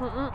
嗯嗯。